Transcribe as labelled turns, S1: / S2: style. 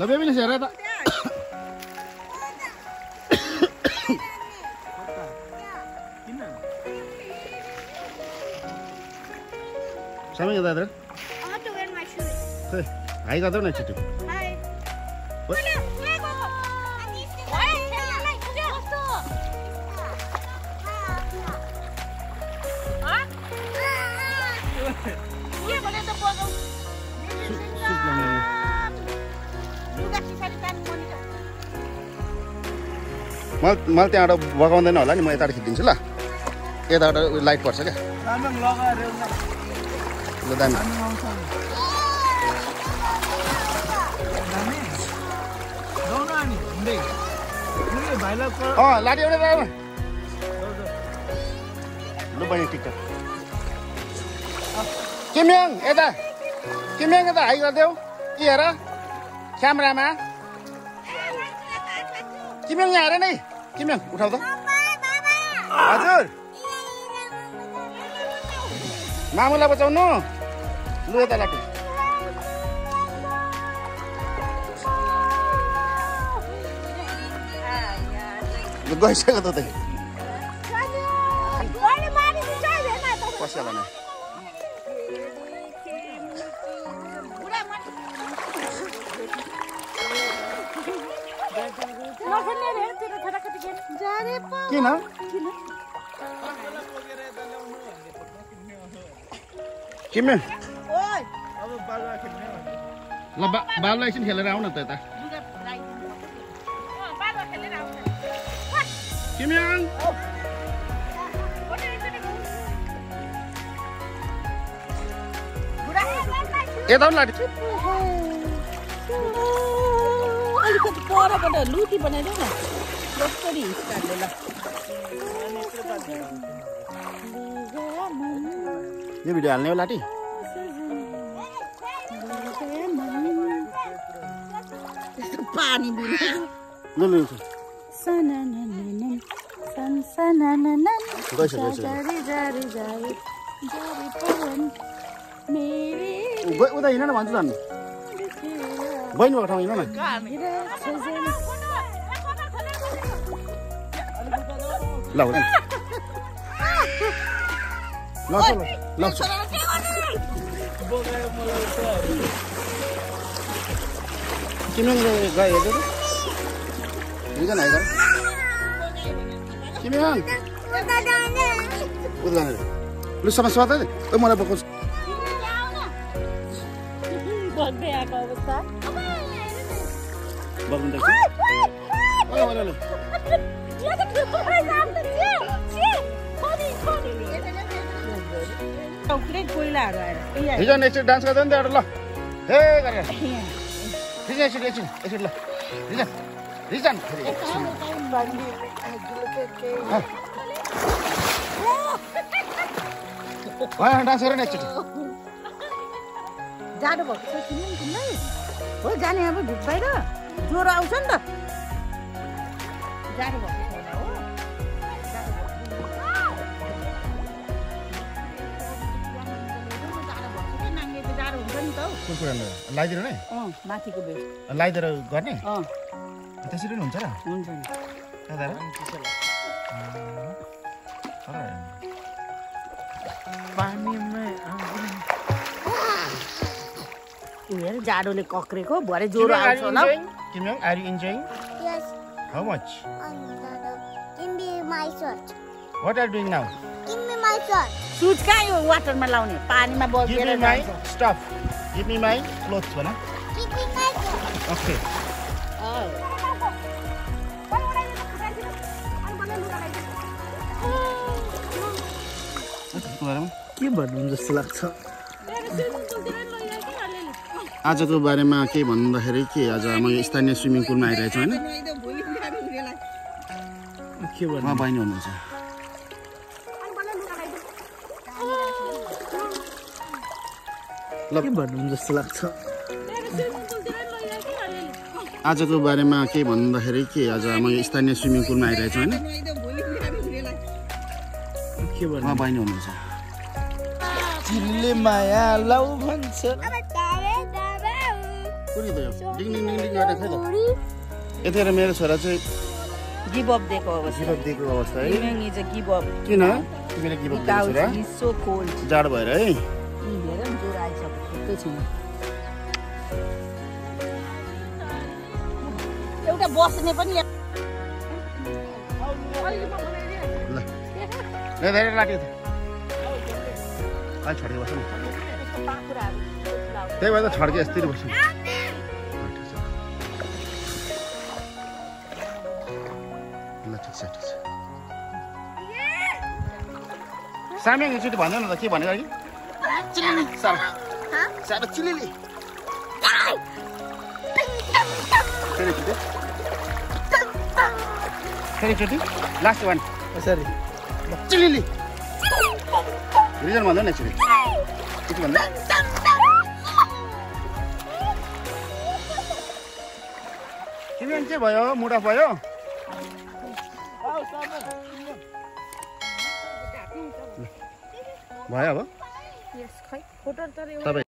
S1: ल बेबी नि हेर त सामी यता हेर
S2: I want to wear my shoes.
S1: खै हाई गर्दै न छिटो
S2: Hi.
S1: What? सुट मलाई मलाई त्यहाँबाट बगाउँदैन होला नि म यताबाट खिचिदिन्छु ल। यताबाट लाइट पर्छ क्या। ल दामी। अँ लाटी लु बहिनी टिकटक किम्याङ यता। किम्याङ यता हाई गरिदेऊ। कि हेर? क्यामरामा। किम्याङ यहाँ हेर नै। किम्याङ उठाउ त हजुर मामुलाई बचाउनु लु यता लाटी लु गइसक्यो त त्यही पस्यो होला किन? किम्याङ ल बा एकछिन खेलेर आऊ न त यता। किम्याङ यता पनि लाटी
S3: अलिकति परबाट लुटी बनाइदेऊ न। ल
S1: यो भिडियो हाल्ने
S3: पानी बिना
S1: लु लु
S3: सननननन, सनसनननन,
S1: गइसक्यो, गइसक्यो।
S3: जारी जारी जारी जारी पवन मेरे
S1: उता हिँड न भन्छु त बहिनी भएको ठाउँ हिँड न। ल लग्छ लग्छ किमिङ गयो हेर्दै त हिँड्छ न हेर किमिङ उता जाने लु सबै सोध ओ मलाई
S3: अवस्था
S1: बग्नु हिजो डान्स नि त एउटा ल हे गरेर
S3: यहाँ।
S1: एकछिन एकछिन एकछिन एकछिन ल रिजन रिजन डान्स गर न एकचोटि
S3: जाडो भएको छ किन तिमीलाई हो जाने अब भिड बाहिर ज्वरो आउँछ नि त जाडो भएको छैन हो जाडो भएको। जाडो हुन्छ नि? त
S1: कुन कुरा लगाइदिनु नै
S3: अँ माथिको बेड
S1: लगाइदिएर गर्ने
S3: अँ
S1: त्यसरी नि हुन्छ र
S3: हुन्छ नि जाडोले कक्रेको भरे ज्वरो आउँछ होला
S1: are you enjoying
S2: Yes,
S1: how much
S2: I'm Dada. Give me my shirt.
S1: What are doing now
S2: Give me my shirt.
S3: Shoes कहाँ यो वाटरमा लाउने पानीमा
S1: गिभ
S3: बगेर
S1: मी माई
S3: जान्छ।
S1: Stuff give me my clothes भन
S2: Give me my shirt.
S3: अँ।
S1: के भन्नु जस्तो लाग्छ आजको बारेमा के भन्दाखेरि के आज म स्थानीय स्विमिङ पुलमा आइरहेको छु होइन
S4: के भन्नु
S1: बहिनी हुनुहुन्छ। ल।
S4: के भन्नु जस्तो लाग्छ?
S1: आजको बारेमा के भन्दाखेरि के? आज म स्थानीय स्विमिङ पुलमा आइरहेको छु होइन?
S4: के भन्नु?
S1: बहिनी हुनुहुन्छ।
S4: माया लाउ भन्छ।
S1: यतिखेर मेरो छोरा चाहिँ
S3: गिभ अप दिएको अवस्था
S1: दिएको है
S3: give up.
S1: किन तिमीले गिभअप दिएको
S3: Because
S1: छोरा
S3: he's so cold.
S1: जाडो भएर है
S3: यी हेर न ज्वरो आइसक्यो एकैछिन एउटा बस्ने पनि ल्या-
S1: ल। ले धेरै लाग्यो अहिले छड्के बस्नु न।
S3: यस्तो पाखुराहरू लाउँछ।
S1: त्यही भएर त छड्के यस्तरी बस्नु ठिक छ साम्याङ एकचोटि भन्दैन न त के भनेको अघि? चिलिली। फेरि एकचोटि लास्ट वान
S4: यसरी
S1: चिलिली रिजन भन्दैन एकचोटि। यति भन्दा तिमी के भयो? मुडा भयो? भयो अब? तपाईँ